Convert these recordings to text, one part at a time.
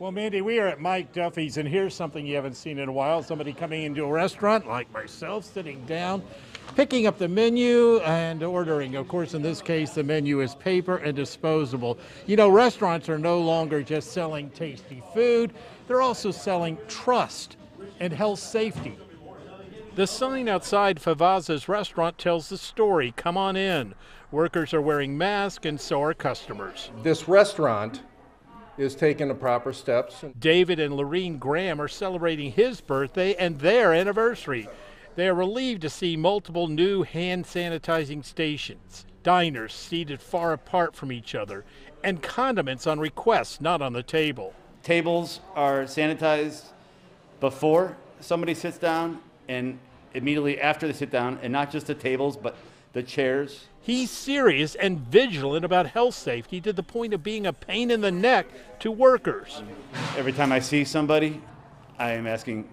Well, Mandy, we are at Mike Duffy's, and here's something you haven't seen in a while. Somebody coming into a restaurant, like myself, sitting down, picking up the menu and ordering. Of course, in this case, the menu is paper and disposable. You know, restaurants are no longer just selling tasty food, they're also selling trust and health safety. The sign outside Favazza's restaurant tells the story. Come on in. Workers are wearing masks, and so are customers. This restaurant is taking the proper steps. David and Lorene Graham are celebrating his birthday and their anniversary. They are relieved to see multiple new hand sanitizing stations, diners seated far apart from each other, and condiments on request, not on the table. Tables are sanitized before somebody sits down and immediately after they sit down, and not just the tables, but the chairs. He's serious and vigilant about health safety to the point of being a pain in the neck to workers. Every time I see somebody, I am asking, "Do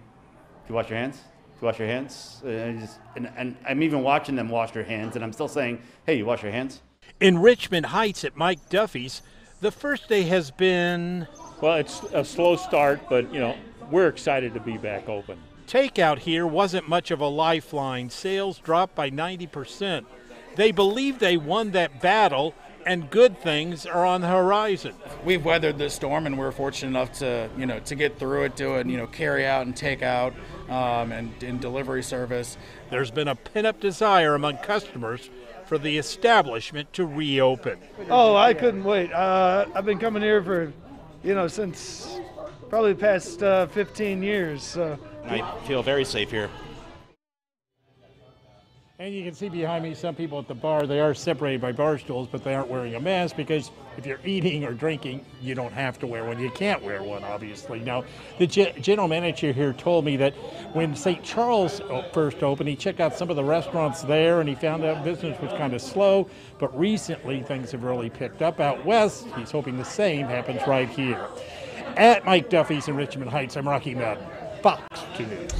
you wash your hands? Do you wash your hands?" And, just, and, and I'm even watching them wash their hands, and I'm still saying, "Hey, you wash your hands?" In Richmond Heights at Mike Duffy's, the first day has been Well, it's a slow start, but you know we're excited to be back open. Takeout here wasn't much of a lifeline. Sales dropped by 90%. They believe they won that battle and good things are on the horizon. We've weathered the storm and we're fortunate enough to, you know, to get through it, do it, you know, carry out and take out um, and in delivery service. There's been a pent-up desire among customers for the establishment to reopen. Oh, I couldn't wait. Uh, I've been coming here for, you know, since probably the past uh, 15 years. So. I feel very safe here. And you can see behind me some people at the bar, they are separated by bar stools, but they aren't wearing a mask because if you're eating or drinking, you don't have to wear one. You can't wear one, obviously. Now, the ge- general manager here told me that when St. Charles first opened, he checked out some of the restaurants there and he found out business was kind of slow, but recently things have really picked up out west. He's hoping the same happens right here. At Mike Duffy's in Richmond Heights, I'm Rocky Madden, Fox 2 News.